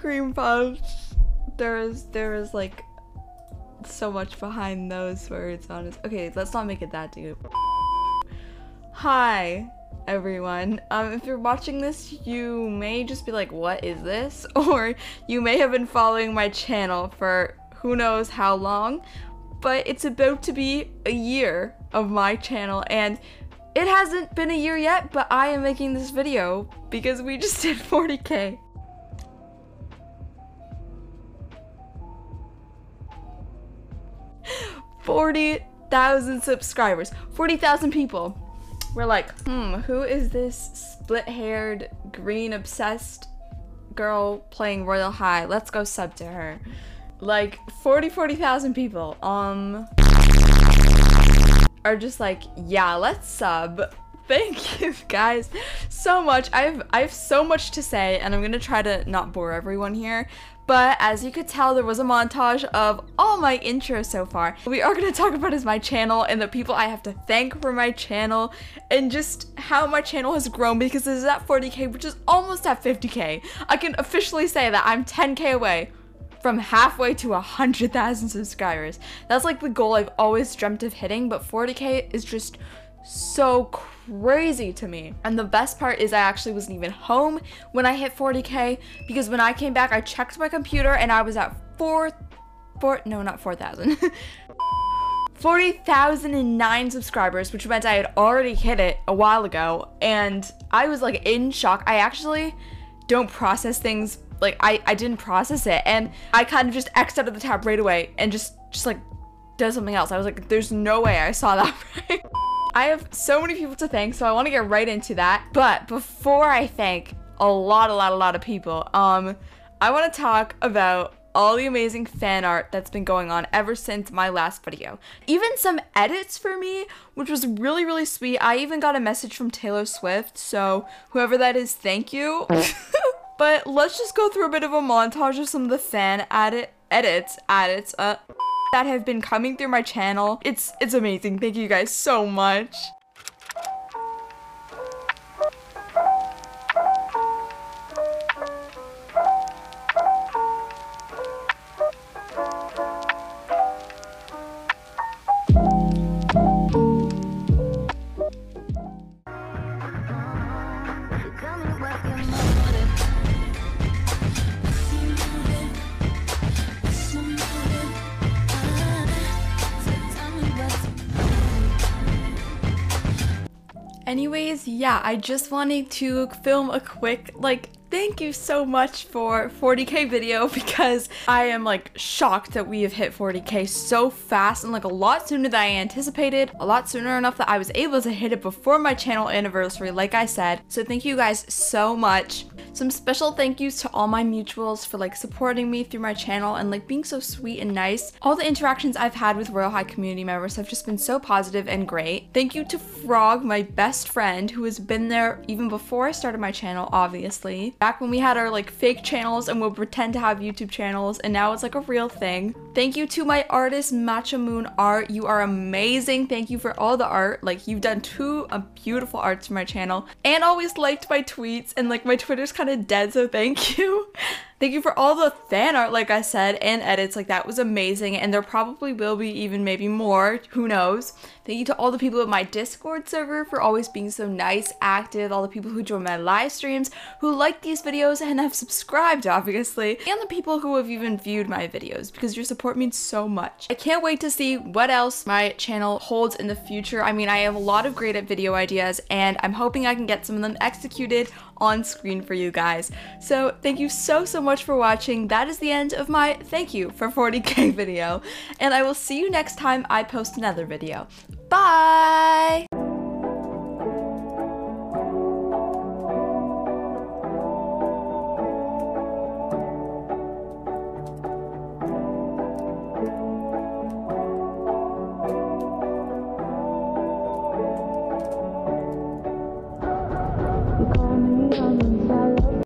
Creme Puffs. There is there is like so much behind those words honest. Okay, let's not make it that deep. Hi everyone. Um if you're watching this, you may just be like, "What is this?" or you may have been following my channel for who knows how long, but it's about to be a year of my channel and it hasn't been a year yet, but I am making this video because we just did 40k. Forty thousand subscribers, forty thousand people. We're like, hmm, who is this split-haired, green-obsessed girl playing Royale High? Let's go sub to her. Like 40, 40,000 people. Um are just like, yeah, let's sub. Thank you guys so much. I've I have so much to say and I'm going to try to not bore everyone here. But as you could tell, there was a montage of all my intros so far. What We are going to talk about is my channel and the people I have to thank for my channel and just how my channel has grown because this is at 40k, which is almost at 50k. I can officially say that I'm 10k away from halfway to 100,000 subscribers. That's like the goal I've always dreamt of hitting, but 40k is just so crazy to me. And the best part is I actually wasn't even home when I hit 40k because when I came back, I checked my computer and I was at 4, 4 no, not 4,000. 40,009 subscribers, which meant I had already hit it a while ago, and I was like in shock. I actually don't process things like I, I didn't process it and I kind of just X'd out of the tab right away and just just like does something else. I was like, there's no way I saw that right. I have so many people to thank, so I want to get right into that. But before I thank a lot, a lot, a lot of people, um, I want to talk about all the amazing fan art that's been going on ever since my last video. Even some edits for me, which was really, really sweet. I even got a message from Taylor Swift, so whoever that is, thank you. But let's just go through a bit of a montage of some of the fan edit edits, edits, uh, that have been coming through my channel. It's it's amazing. Thank you guys so much. Anyways, yeah, I just wanted to film a quick, like, thank you so much for 40k video because I am like shocked that we have hit 40k so fast and like a lot sooner than I anticipated, a lot sooner enough that I was able to hit it before my channel anniversary like I said. So thank you guys so much. Some special thank yous to all my mutuals for like supporting me through my channel and like being so sweet and nice. All the interactions I've had with Royale High community members have just been so positive and great. Thank you to Frog, my best friend, who has been there even before I started my channel, obviously. Back when we had our like fake channels and we'll pretend to have YouTube channels and now it's like a real thing. Thank you to my artist Matcha Moon Art. You are amazing. Thank you for all the art. Like you've done two uh, beautiful arts for my channel and always liked my tweets and like my Twitter's kind of dead so thank you. Thank you for all the fan art, like I said, and edits. Like, that was amazing. And there probably will be even maybe more. Who knows? Thank you to all the people at my Discord server for always being so nice, active, all the people who join my live streams, who like these videos and have subscribed, obviously, and the people who have even viewed my videos because your support means so much. I can't wait to see what else my channel holds in the future. I mean, I have a lot of great video ideas and I'm hoping I can get some of them executed on screen for you guys. So thank you so, so much for watching. That is the end of my thank you for 40k video. And I will see you next time I post another video. Bye!